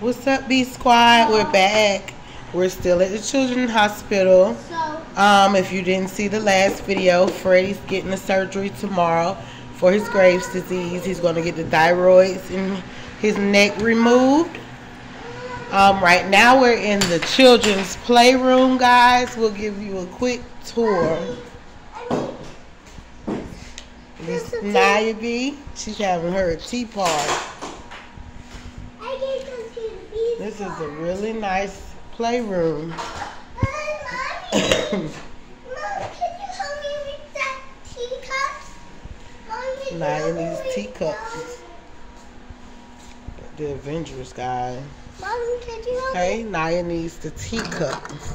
What's up, B Squad? We're back. We're still at the Children's Hospital. Um, if you didn't see the last video, Freddie's getting a surgery tomorrow for his Graves' disease. He's going to get the thyroids in his neck removed. Um, right now we're in the children's playroom, guys. We'll give you a quick tour. This is Naya B. She's having her tea party. I get to see the bees. This is a really nice playroom. Mom, can you help me with that teacups? Mom, can you Naya needs teacups. The Avengers guy. them? Mom, can you help Okay, Naya needs the teacups.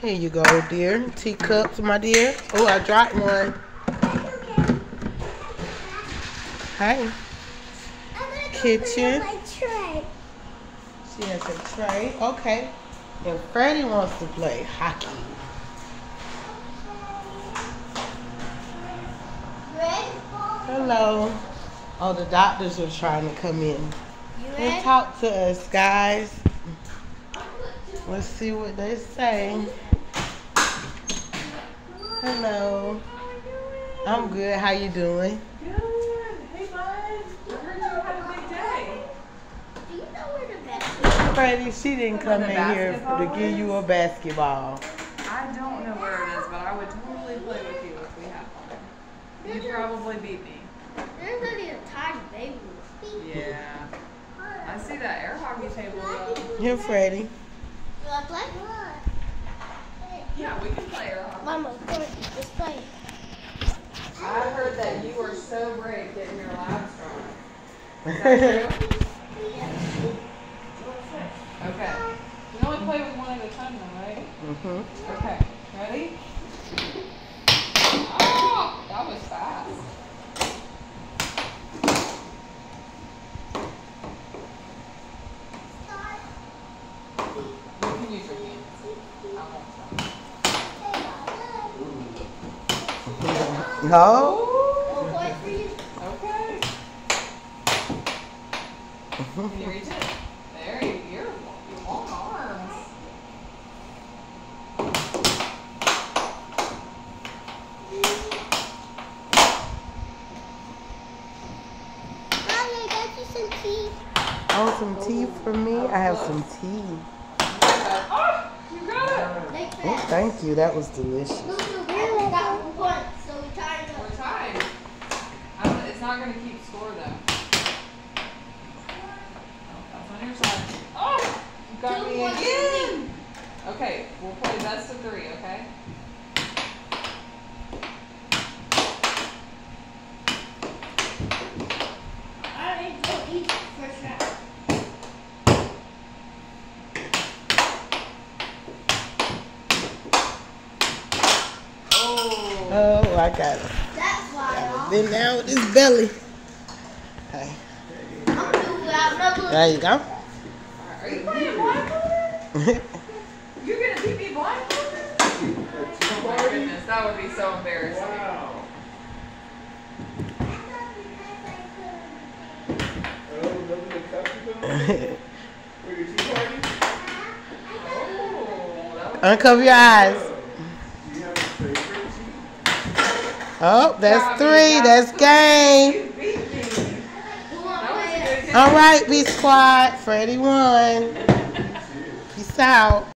Here you go, dear. Teacups, my dear. Oh, I dropped one. Okay. Hey. I'm gonna go Kitchen. put it on my tray. She has a tray. Okay. And Freddie wants to play hockey. Hello. Oh, the doctors are trying to come in. And talk to us, guys. Let's see what they say. Hello. I'm good. How you doing? Good. Hey, bud. I heard you had a big day. Do you know where the best Freddie, she didn't come in here basketball to give you a basketball. I don't know where it is, but I would totally play with you if we had one. You'd probably beat me. There's only a tiny baby. Yeah. I see that air hockey table though. Here, Freddie. Do I play? Yeah, we can play air hockey. Mama, come on, let's play. I heard that you were so brave getting your lab strong. Is that true? Okay. We only play with one at a time though, right? Mm-hmm. Okay. Ready? Oh, that was fast. You can use your hands. I won't try. No? One point for you. Okay. Can you reach it? There you go. Your long arms. Mommy, I got you some tea. Some tea for me? I have some tea. Oh, you got thank you. That was delicious. It's not going to keep score though. Oh, that's on your side. Oh, you got me again. Okay, we'll play best of three, okay? Alright, go eat first round. Oh. Oh, I got it. That's why, y'all. Been down with this belly. Okay. I'm doing without number. There you go. Are you playing blindfolded? You're going to beat me blindfolded? Oh my goodness, that would be so embarrassing. Oh, that Uncover your eyes. Oh, that's three. That's game. You beat me. Who want to That was play a it? good game. All right, B Squad. Freddie won. Peace out.